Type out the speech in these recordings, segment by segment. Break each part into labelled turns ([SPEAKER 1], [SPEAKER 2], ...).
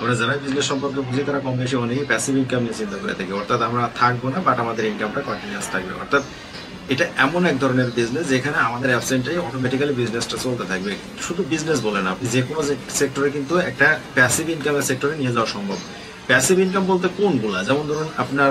[SPEAKER 1] আমরা যারা বিজনেস সম্পর্কে বুঝি, তারা কম বেশি অনেকেই প্যাসিভ ইনকাম নিয়ে চিন্তা করে থাকি। অর্থাৎ আমরা থাকব না বাট আমাদের ইনকামটা কন্টিনিউস থাকবে। অর্থাৎ এটা এমন এক ধরনের বিজনেস যেখানে আমাদের অ্যাবসেন্টাই অটোমেটিক্যালি বিজনেসটা চলতে থাকবে। শুধু বিজনেস বলে না যে কোনো সেক্টরে কিন্তু একটা প্যাসিভ ইনকামের সেক্টরে নিয়ে যাওয়া সম্ভব। প্যাসিভ ইনকাম বলতে কোনগুলা? যেমন ধরুন, আপনার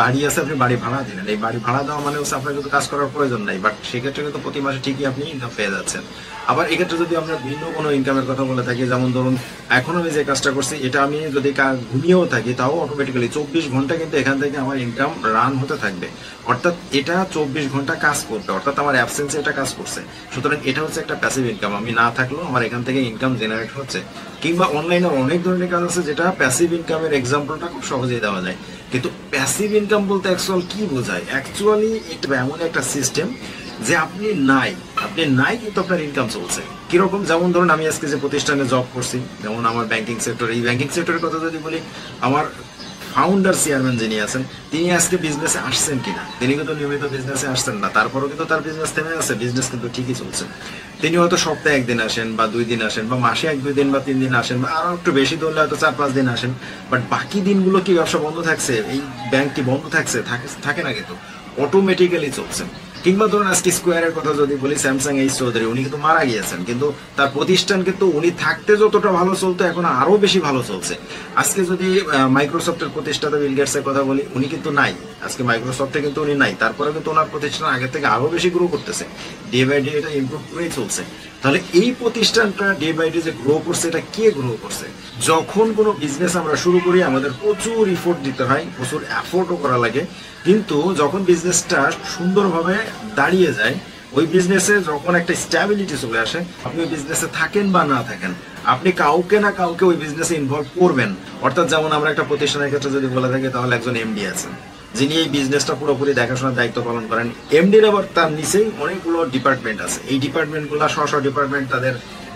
[SPEAKER 1] বাড়ি আছে, আপনি বাড়ি ভাড়া দিলেন। এই বাড়ি ভাড়া দেওয়া মানে হচ্ছে আপনার কিন্তু কাজ করার প্রয়োজন নাই বাট সেক্ষেত্রে কিন্তু প্রতি মাসে ঠিকই আপনি ইনকাম পেয়ে যাচ্ছেন। আবার এক্ষেত্রে যদি আমরা ভিন্ন কোনো ইনকামের কথা বলে থাকি, যেমন ধরুন, এখন আমি যে কাজটা করছি, এটা আমি যদি ঘুমিয়েও থাকি, তাও অটোমেটিক্যালি চব্বিশ ঘণ্টা কিন্তু এখান থেকে আমার ইনকাম রান হতে থাকবে। অর্থাৎ এটা চব্বিশ ঘণ্টা কাজ করবে, অর্থাৎ আমার অ্যাবসেন্সে এটা কাজ করছে। সুতরাং এটা হচ্ছে একটা প্যাসিভ ইনকাম আমি না থাকলেও আমার এখান থেকে ইনকাম জেনারেট হচ্ছে। কিংবা অনলাইনে অনেক ধরনের কাজ আছে যেটা প্যাসিভ ইনকামের এক্সাম্পলটা খুব সহজেই দেওয়া যায়। কিন্তু প্যাসিভ ইনকাম বলতে অ্যাকচুয়াল কি বোঝায়? অ্যাকচুয়ালি এটা এমন একটা সিস্টেম যে আপনি নাই। আপনি নাই কিন্তু আপনার ইনকাম চলছে। কীরকম? যেমন ধরুন, আমি আজকে যে প্রতিষ্ঠানে জব করছি, যেমন আমার ব্যাংকিং সেক্টর এই ব্যাংকিং সেক্টরের কথা যদি বলি, আমার ফাউন্ডার চেয়ারম্যান যিনি আছেন, তিনি আজকে বিজনেসে আসছেন কিনা? তিনি কিন্তু নিয়মিত বিজনেসে আসছেন না। তারপরেও কিন্তু তার বিজনেস থেমে আছে বিজনেস কিন্তু ঠিকই চলছে। তিনি হয়তো সপ্তাহে একদিন আসেন বা দুই দিন আসেন বা মাসে এক, দুই দিন বা তিন দিন আসেন বা আরও একটু বেশি ধরলে হয়তো চার, পাঁচ দিন আসেন। বাট বাকি দিনগুলো কি ব্যবসা বন্ধ থাকছে? এই ব্যাংকটি বন্ধ থাকছে? থাকে- থাকে না কিন্তু। অটোমেটিক্যালি চলছে। কিংবা ধরুন আজকে স্কোয়ারের কথা যদি বলি স্যামসাং এইচ চৌধুরী, উনি কিন্তু মারা গিয়েছেন। কিন্তু তার প্রতিষ্ঠান কিন্তু উনি থাকতে যতটা ভালো চলতো, এখন আরও বেশি ভালো চলছে। আজকে যদি মাইক্রোসফটের প্রতিষ্ঠাতা বিল গেটস এর কথা বলি, উনি কিন্তু নাই। আজকে মাইক্রোসফটে কিন্তু উনি নাই। তারপরে কিন্তু ওনার প্রতিষ্ঠান আগে থেকে আরও বেশি গ্রো করতেছে। ডে বাই ডে এটা ইমপ্রুভ করেই চলছে। তাহলে এই প্রতিষ্ঠানটা ডে বাই ডে যে গ্রো করছে, এটা কে গ্রো করছে? যখন কোনো বিজনেস আমরা শুরু করি, আমাদের প্রচুর ইফোর্ট দিতে হয়, প্রচুর এফোর্টও করা লাগে। কিন্তু যখন বিজনেসটা সুন্দরভাবে দাঁড়িয়ে যায়, ওই বিজনেসে যখন একটা স্ট্যাবিলিটি চলে আসে, আপনি ওই বিজনেসে থাকেন বা না থাকেন, আপনি কাউকে না কাউকে ওই বিজনেসে ইনভলভ করবেন। অর্থাৎ যেমন আমরা একটা প্রতিষ্ঠানের ক্ষেত্রে যদি বলে থাকি, তাহলে একজন এমডি আছেন, যিনি এই বিজনেসটা পুরোপুরি দেখাশোনার দায়িত্ব পালন করেন। এমডির আবার তার নিচেই অনেকগুলো ডিপার্টমেন্ট আছে। এই ডিপার্টমেন্টগুলো স্ব স্ব ডিপার্টমেন্ট তাদের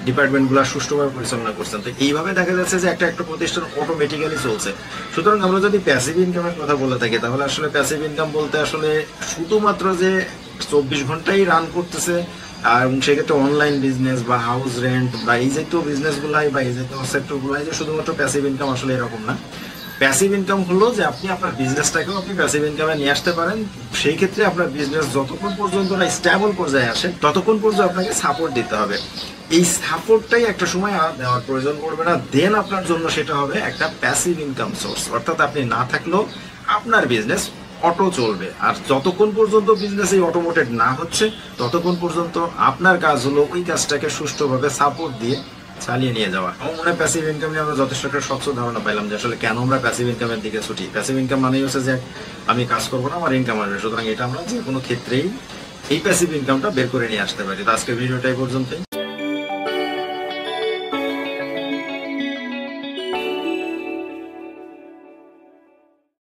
[SPEAKER 1] ডিপার্টমেন্টগুলো সুষ্ঠুভাবে পরিচালনা করছেন। তো এইভাবে দেখা যাচ্ছে যে একটা একটা প্রতিষ্ঠান অটোমেটিক্যালি চলছে। সুতরাং আমরা যদি প্যাসিভ ইনকামের কথা বলে থাকি, তাহলে আসলে প্যাসিভ ইনকাম বলতে আসলে শুধুমাত্র যে চব্বিশ ঘন্টাই রান করতেছে, আর সেক্ষেত্রে অনলাইন বিজনেস বা হাউস রেন্ট বা এই জাতীয় বিজনেস গুলাই বা এই জাতীয় সেক্টর গুলাই যে শুধুমাত্র প্যাসিভ ইনকাম আসলে এরকম না। প্যাসিভ ইনকাম হলো যে আপনি আপনার বিজনেসটাকেও আপনি প্যাসিভ ইনকামে নিয়ে আসতে পারেন। সেই ক্ষেত্রে আপনার বিজনেস যতক্ষণ পর্যন্ত না স্ট্যাবল পর্যায়ে আসে, ততক্ষণ পর্যন্ত আপনাকে সাপোর্ট দিতে হবে। এই সাপোর্টটাই একটা সময় দেওয়ার প্রয়োজন পড়বে না। দেন আপনার জন্য সেটা হবে একটা প্যাসিভ ইনকাম সোর্স অর্থাৎ আপনি না থাকলেও আপনার বিজনেস অটো চলবে। আর যতক্ষণ পর্যন্ত বিজনেস এই অটোমোটেড না হচ্ছে, ততক্ষণ পর্যন্ত আপনার কাজ হলো ওই কাজটাকে সুষ্ঠুভাবে সাপোর্ট দিয়ে চালিয়ে নিয়ে যাওয়া। আমার মনে হয় প্যাসিভ ইনকাম নিয়ে আমরা যথেষ্ট একটা স্বচ্ছ ধারণা পাইলাম যে আসলে কেন আমরা প্যাসিভ ইনকামের দিকে ছুটি? প্যাসিভ ইনকাম মানেই হচ্ছে যে আমি কাজ করব না, আমার ইনকাম আসবে। সুতরাং এটা আমরা যে কোনো ক্ষেত্রেই এই প্যাসিভ ইনকামটা বের করে নিয়ে আসতে পারি। তো আজকে ভিডিওটা এই পর্যন্তই।